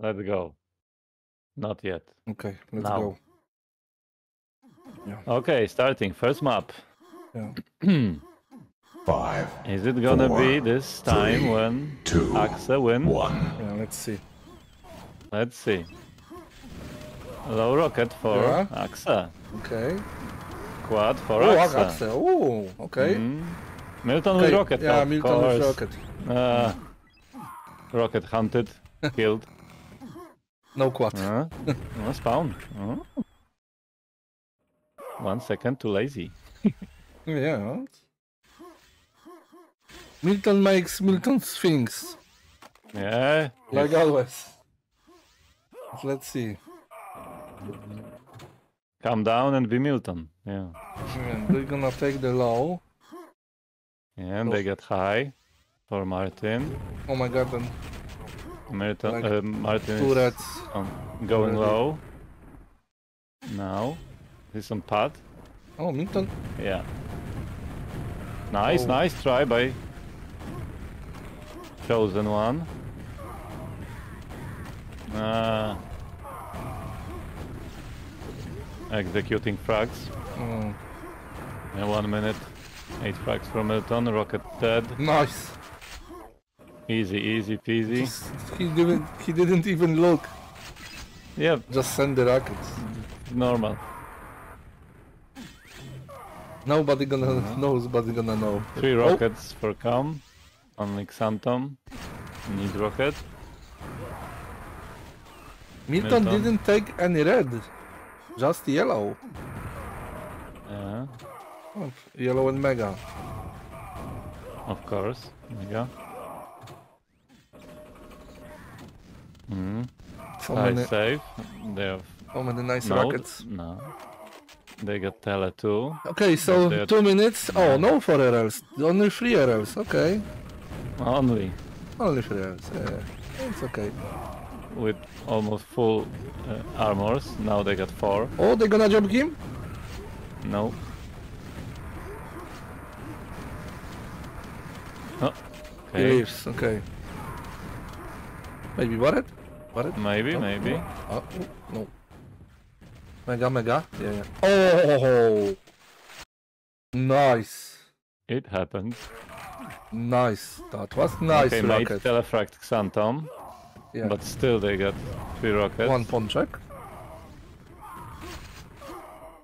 Let's go. Not yet. Okay, let's Now. go. Okay, starting. First map. Yeah. Five, Is it gonna Four, be this time three, when two, Axe win? one. Yeah, let's see. Let's see. Low rocket for Yeah. Axe. Okay. Quad for Oh, Axe. Axe. Oh, okay. Mm. Milton okay. with rocket. Yeah, of Milton with rocket. Uh, rocket hunted, killed. No quad. Uh, no spawn. Uh. One second too lazy. Yeah. Milton makes Milton Sphinx, Yeah. like yes. always. Let's see. Come down and be Milton. Yeah. Yeah, they're gonna take the low. And they get high for Martin. Oh my god, then Milton, Like uh, Martin two is on, going already. low. Now. He's on pad. Oh, Milton. Yeah. Nice, Oh. nice try by chosen one. Uh, executing frags. Mm, one minute. Eight frags from Milton. Rocket dead. nice. Easy, easy peasy. Just- he didn't. He didn't even look. Yep, Just send the rockets. normal. Nobody gonna uh-huh. knows. Nobody gonna know. Three oh. rockets for come. Only Xantom. Need rocket. Milton, Milton. didn't take any red. Just yellow. Yeah, Oh, yellow and mega. of course. Mega. Mm. So High save. They have so many nice rockets. no. They got tele too. Okay, so two minutes. Oh, no four RLs. Only three RLs. Okay, Only only three RLs. Yeah, it's okay. with almost full uh, armors. Now they got four. Oh, they gonna jump him? No. Oh, He okay. leaves. Okay. Maybe Barret? Barret? Maybe, No, maybe. No. Uh, oh, no. Mega, mega. Yeah, yeah. Oh, nice, It happened. nice. That was nice okay, mate, rocket. telefrag Xantom, Yeah. but still they got three rockets. One pawn check.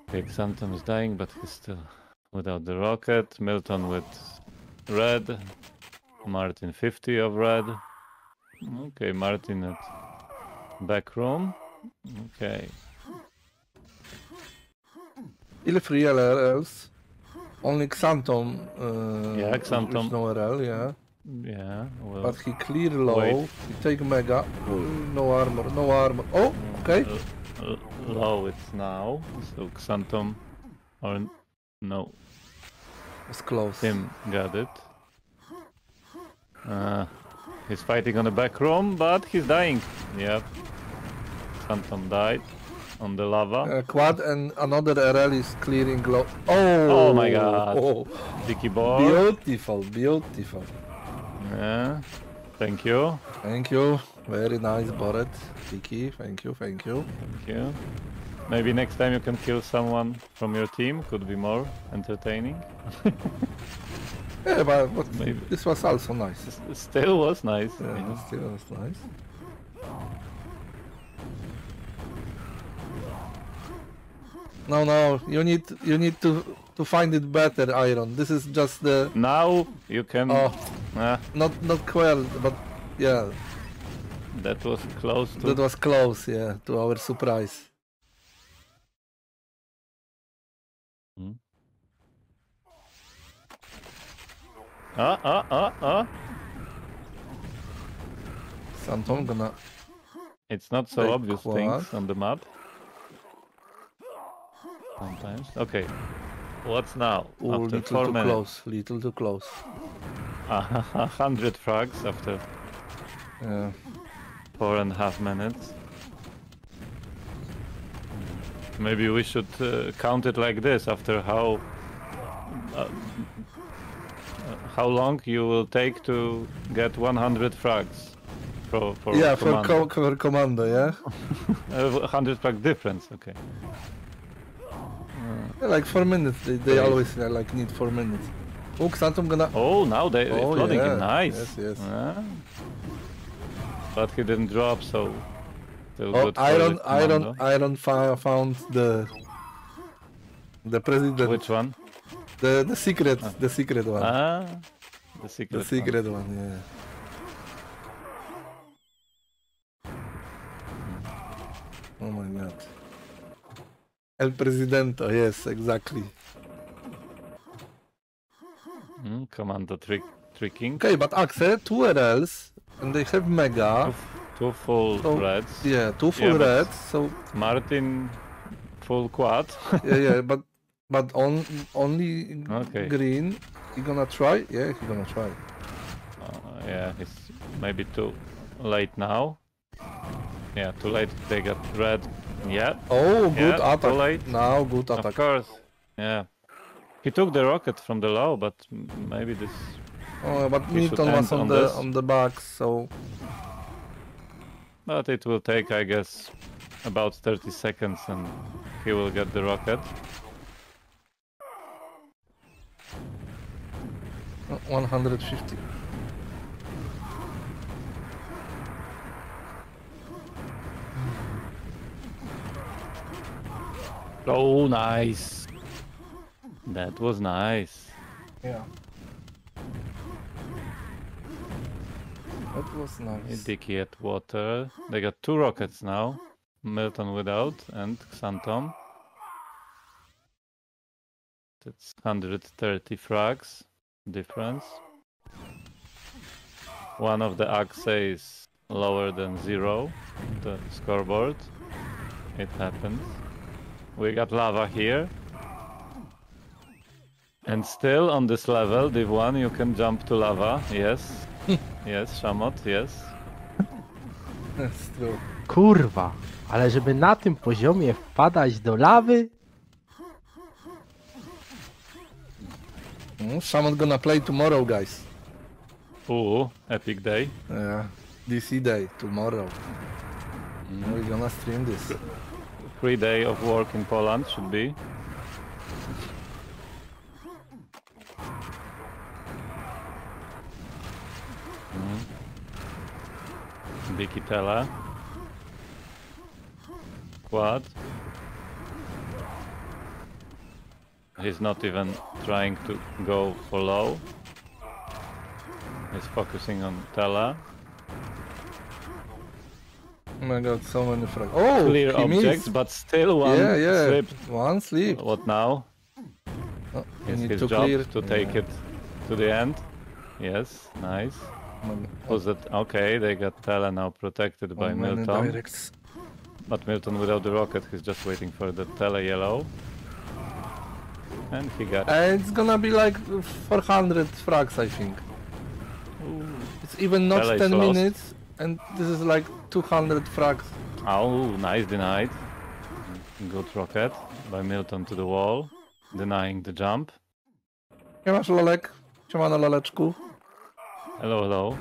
Okay, Xantom is dying, but he's still without the rocket. Milton with red. Martin 50 of red. Okay, Martin at back room. Okay. Three RLs. Only Xantom. Uh, Yeah, Xantom. No RL, yeah. Yeah, well. But he clear low. Wait. He take mega. Oh, no armor, no armor. Oh, okay. L- l- low it's now. So Xantom or no, It's close. Him got it. Uh, he's fighting on the back room, but he's dying. Yep. Xantom died on the lava. Uh, quad and another RL is clearing low. Oh, Oh my god. Oh, Dicky boy. beautiful, beautiful. Yeah. Thank you. Thank you. Very nice, Boret. Vicky, thank you, thank you. Thank you. Maybe next time you can kill someone from your team. Could be more entertaining. Yeah, but, but Maybe. this was also nice. Still was nice. Yeah, yeah. still was nice. No, no, you need you need to to find it better, Iron. This is just the Now you can. oh, Ah, not not quell, but yeah, that was close to. that was close. Yeah, to our surprise. Ah, ah, ah, ah. Xantom gonna It's not so obvious quad. things on the map. Sometimes. Okay. What's now? Ooh, after little four too minutes. close, little too close. A hundred frags after Yeah. four and a half minutes. Maybe we should uh, count it like this after how uh, uh, how long you will take to get 100 frags for for yeah, for commando. co- for commando, yeah. Uh, 100 frag difference. Okay. Yeah, like four minutes. They, they always uh, like need four minutes. Oh, Xantom gonna. Oh, now they they're Oh, flooding him. yeah. Nice. Yes, yes. Yeah. But he didn't drop, so Oh, for Iron, Iron. Iron found the the president. Which one? The the secret, the secret one. Ah, the secret. the one. secret one. yeah. Oh my god. El Presidento, yes, exactly. Mm, commando trick tricking. Okay, but Axe, two RLs, and they have Mega. Two full So- reds. Yeah, two full Yeah, reds, so Martin full quad. yeah, yeah, but but on only Okay. green. He gonna try? Yeah, he gonna try. Uh, yeah, it's maybe too late now. Yeah, too late. They got red. Yeah, Oh, good Yeah, too attack. late. Now, good attack. of course. Yeah. He took the rocket from the low, but maybe this. Oh, but Milton was on on the this. on the back, so But it will take, I guess, about 30 seconds and he will get the rocket. 150. Oh, nice. That was nice. Yeah. That was nice. Dicky at water. They got two rockets now. Milton without and Xantom. That's 130 frags difference. One of the axe is lower than zero, the scoreboard. It happens. We got lava here. And still on this level, Div 1, you can jump to lava. Yes. yes, Shamoth, yes. That's true. Kurwa, ale żeby na tym poziomie wpadać do lawy? Mm, Shaman gonna play tomorrow, guys. Ooh, epic day. Yeah. DC day, tomorrow. We're gonna stream this. Free day of work in Poland should be. Mm. Vicky Tela. Quad. He's not even trying to go for low. He's focusing on Tala. Oh my god, so many frags. Oh, Clear objects, missed. but still one yeah, yeah. slipped. One sleep. What now? Oh, It's his to job clear to take Yeah. it to the end. Yes, nice. Oh Was that okay? They got Tala now protected by oh, Milton, directs. but Milton without the rocket, he's just waiting for the Tala yellow, and he got. And it's gonna be like 400 frags, I think. It's even not Tele is 10 lost. minutes, and this is like 200 frags. Oh, nice denied. Good rocket by Milton to the wall, denying the jump. Siemasz Lolek? Siemano Loleczku. Hello, hello.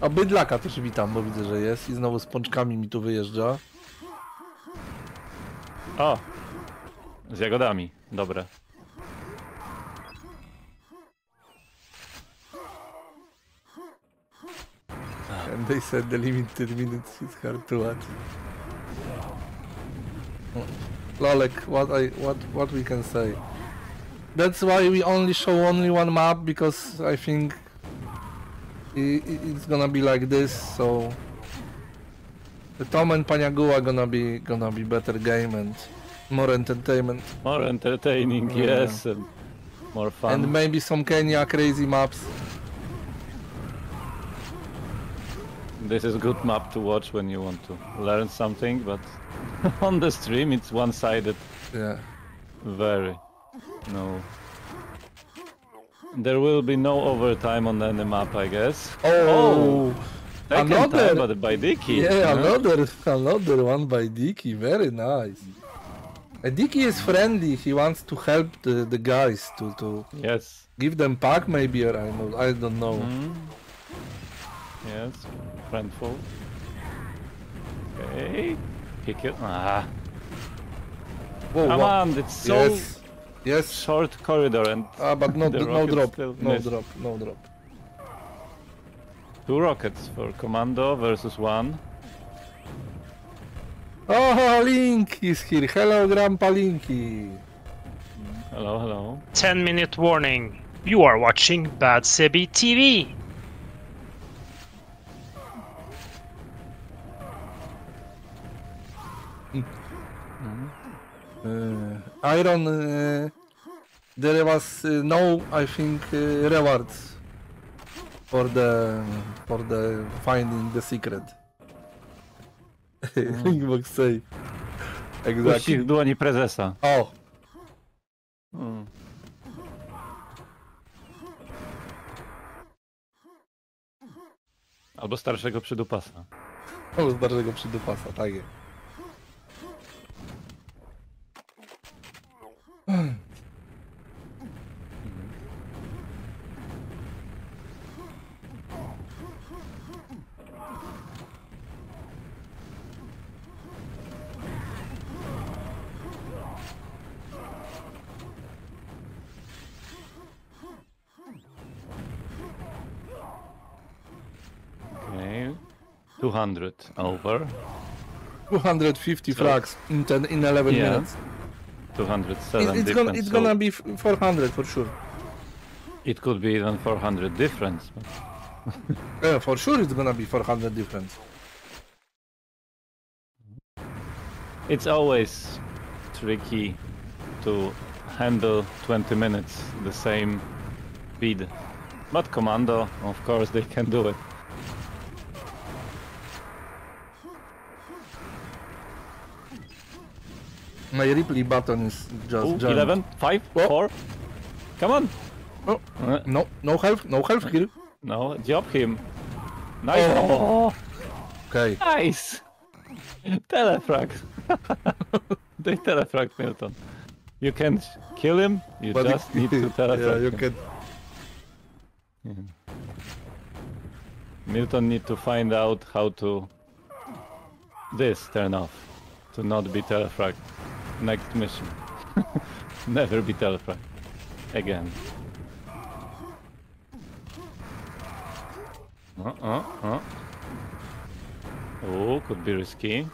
A bydlaka też witam, bo widzę, że jest i znowu z pączkami mi tu wyjeżdża. O! Z jagodami. Dobre. And they said the limited minutes is hard to watch. Lolek, what I what what we can say? That's why we only show only one map because I think i- i- it's gonna be like this. So the Tom and Panyagua gonna be gonna be better game and more entertainment More entertaining, oh, Yeah. yes, and more fun. and maybe some Kenya crazy maps. This is a good map to watch when you want to learn something, but on the stream it's one-sided. Yeah. Very. No. There will be no overtime on any map, I guess. Oh, oh Taken another- time, but by Dicky. Yeah, huh? another another one by Dicky. Very nice. Dicky is friendly. He wants to help the, the guys to, to Yes. give them pack maybe or I know I don't know. Mm. Yes, friendful. Okay. Kick it. Ah, Whoa, come on! It's so Yes. Yes. short corridor and Ah, but no, no drop. No missed. drop. No drop. two rockets for Commando versus one. Oh, Link is here. Hello, Grandpa Linky. Hello, hello. 10 minute warning. You are watching Bad Sebi TV. Uh, Iron, uh, there was uh, no, I think, uh, rewards for the for the finding the secret. Say. Puścić Exactly. w dłoni prezesa. Oh, Mm. Albo starszego przydupasa. to z dalszego przydupasa, tak jest. 200 over. 250 So- frags in 10, in 11 Yeah. minutes. 207 It, it's gonna it's so gonna be 400 for sure. It could be even 400 difference. Yeah, for sure it's gonna be 400 difference. It's always tricky to handle 20 minutes the same speed. But Commando, of course, they can do it. My replay button is just Ooh, 11, 5, Oh. 4. Come on! Oh. Uh, No, no health, no health here. no, job him. Nice. Oh. Okay. Nice! Telefrag. they telefrag Milton. You can kill him, you But just need to telefrag yeah, you him. can. Milton need to find out how to this turn off to not be telefragged. Next mission. Never be telefragged again. Uh uh uh. Oh, could be risky.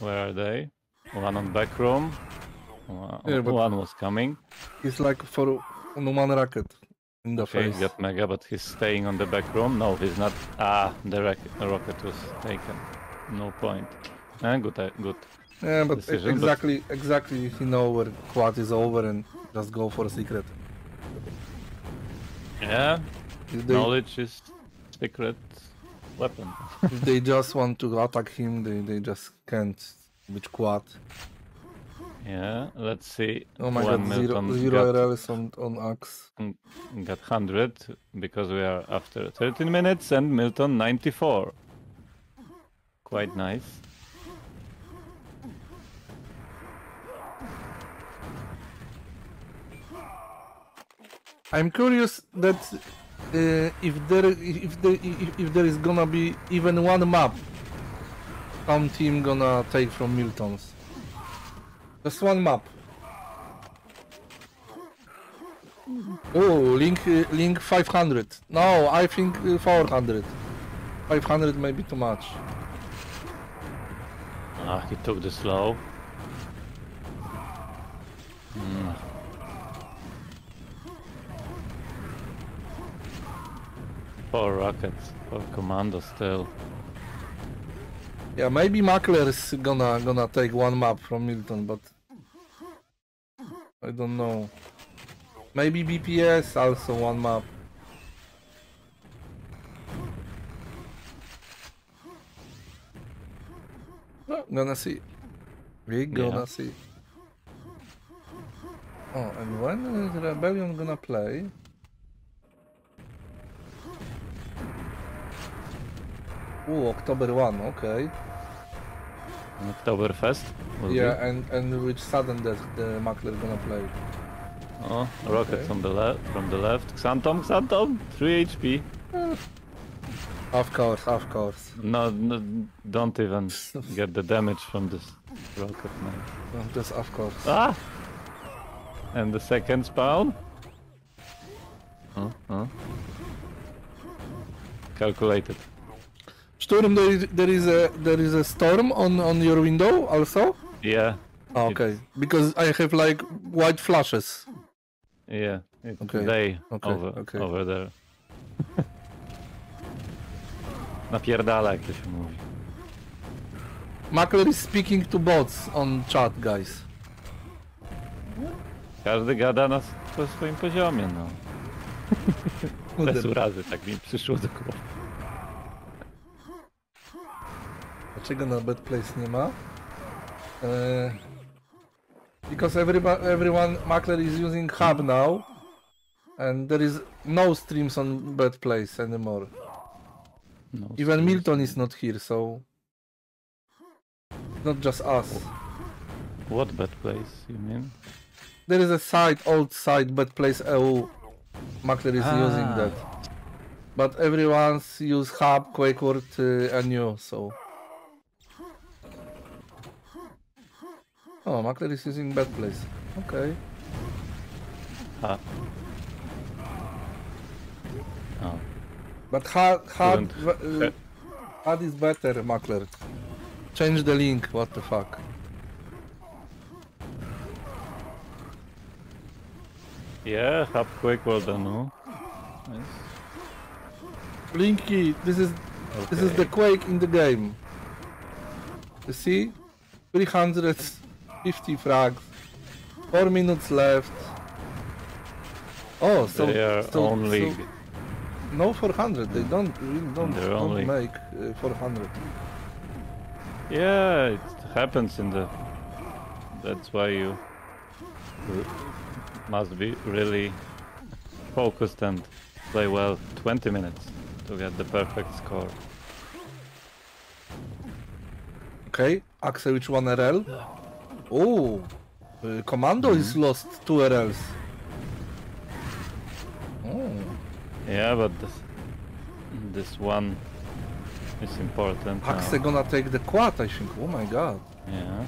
Where are they? One on back room. One, Yeah, one was coming. It's like for one rocket in the Okay, face. he's got mega, but he's staying on the back room. No, he's not. Ah, the rocket was taken. No point. Eh, good, uh, good. Yeah, but decision, but- exactly, exactly, he know where quad is over and just go for a secret. Yeah, If they, knowledge is secret weapon. if they just want to attack him, they, they just can't with quad. Yeah, let's see. Oh my when god, zero, Milton zero got, RLs on, on Axe. got 100 because we are after 13 minutes and Milton 94. Quite nice. I'm curious that uh, if there if there if, if there is gonna be even one map some team gonna take from Milton's. Just one map. Oh, link link 500. No, I think uh, 400. 500 may be too much. Ah, he took the slow. Hmm. Four rockets, four commando still. Yeah, maybe Macler is gonna gonna take one map from Milton, but I don't know. Maybe BPS also one map. Well, gonna see. We gonna Yeah. see. Oh, and when is Rebellion gonna play? Ooh, October 1, okay. Oktoberfest? will be. Yeah, and and which sudden death the Macler gonna play? Oh, rockets Okay. on the left, from the left. Xantom, Xantom, 3 HP. Of course, of course. No, no, don't even get the damage from this rocket, man. No, Just of course. Ah! And the second spawn? Huh? Huh? Calculated. Sturm, there is, there is a there is a storm on on your window also. Yeah, Ah, okay, because I have like white flashes. yeah. It's Okay, day okay, over, okay. over there. Napierdala, jak to się mówi. Makler is speaking to bots on chat, guys. Każdy gada na swoim poziomie, no. Bez urazy, tak mi przyszło do głowy. Dlaczego na bad place nie ma? Because everyba- everyone Macler is using hub now, and there is no streams on bad place anymore. No, Even Milton is not here, so not just us. What bad place, you mean? There is a site, old site, bad place EU. Macler is using Ah. that, but everyone's use hub, QuakeWorld, uh, and you, so. Oh, Macler is using bad place. Okay. Ah. Oh. But hard, hard, uh, hard is better, Macler. Change the link. What the fuck? Yeah, Hub Quake World no. Nice. Linky, this is this is the Quake in the game. You see, 350 frags, four minutes left. Oh, so, they are so- only so- no 400. They don't really don't, They're don't only- make uh, 400. Yeah, it happens in the. That's why you must be really focused and play well 20 minutes to get the perfect score. Okay, Axel, which one RL? Oh, uh, Commando is lost two RLs. Oh, Yeah, but this, this one is important. now. Axel gonna take the quad, I think. Oh my god, Yeah.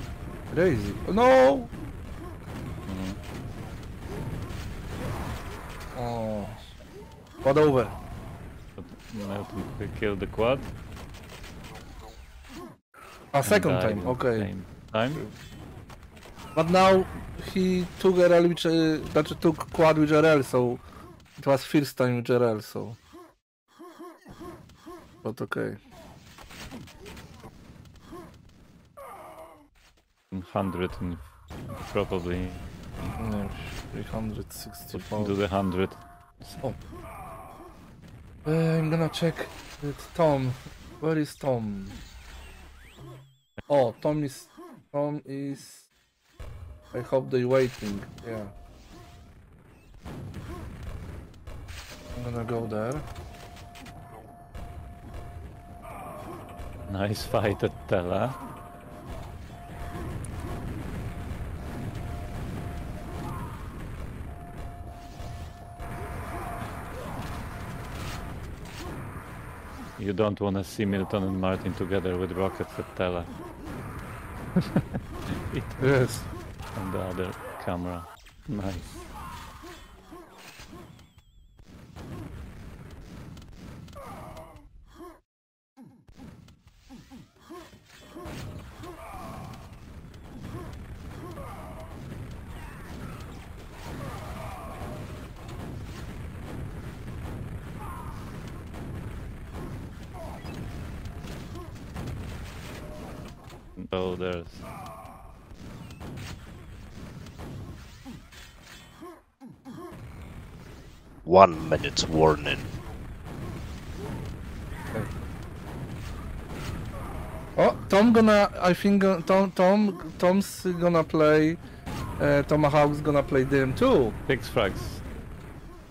crazy. No. mhm. Oh, quad over. But Milton could kill the quad. A second time, okay. Same time. But now he took RL which uh, that took quad with RL, so it was first time with RL, so. But okay. 100 and probably No, 364. do the 100. Uh, I'm gonna check with Tom. Where is Tom? Oh, Tom is. Tom is. I hope they waiting. Yeah. I'm gonna go there. Nice fight at Tela. You don't want to see Milton and Martin together with rockets at Tela. it Yes. On the other camera. Nice. Oh, there's One minute warning. Oh, Tom gonna. I think uh, Tom. Tom. Tom's gonna play. Uh, Tomahawk's gonna play them too. six frags.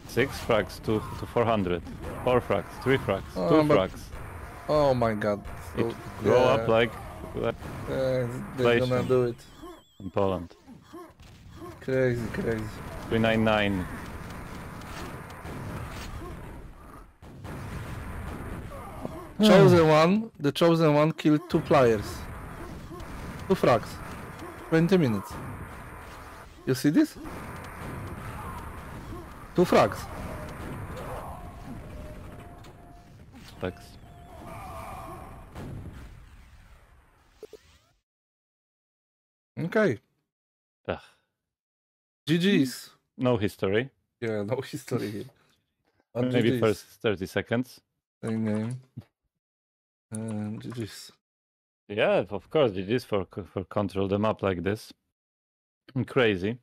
Six frags to, to 400. Four frags, three frags, Oh, two but- frags. Oh my god. It grow yeah, up like, like yeah, they're gonna do it. in Poland. Crazy, crazy. 399. Chosen one, the chosen one killed two players. Two frags. 20 minutes. You see this? Two frags. Specs. Okay. Ugh. GG's. No history. Yeah, no history here. Maybe GG's. first 30 seconds. Same name. Um, and GG's. Yeah, of course, is for for control the map like this. Crazy.